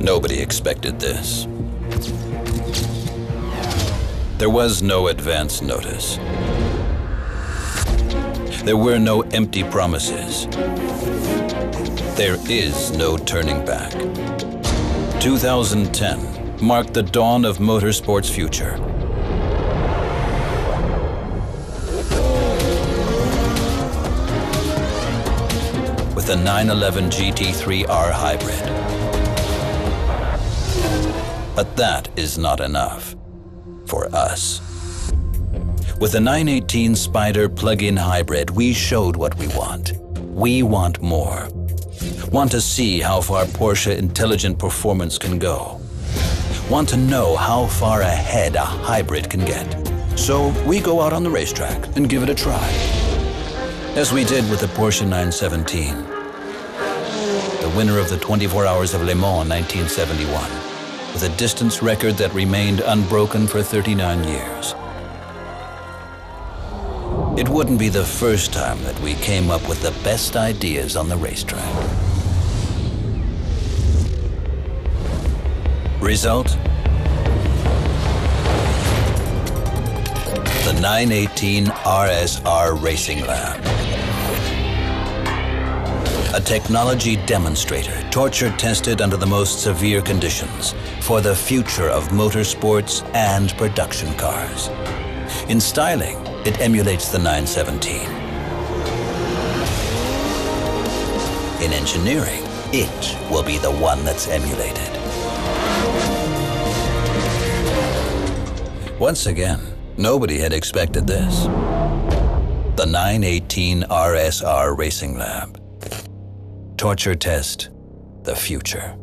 Nobody expected this. There was no advance notice. There were no empty promises. There is no turning back. 2010 marked the dawn of motorsport's future. With the 911 GT3R hybrid. But that is not enough for us. With the 918 Spyder plug-in hybrid, we showed what we want. We want more. Want to see how far Porsche intelligent performance can go. Want to know how far ahead a hybrid can get. So we go out on the racetrack and give it a try. As we did with the Porsche 917. The winner of the 24 Hours of Le Mans in 1971 with a distance record that remained unbroken for 39 years. It wouldn't be the first time that we came up with the best ideas on the racetrack. Result? The 918 RSR Racing Lab. A technology demonstrator, torture tested under the most severe conditions for the future of motorsports and production cars. In styling, it emulates the 917. In engineering, it will be the one that's emulated. Once again, nobody had expected this. The 918 RSR Racing Lab. Torture test, the future.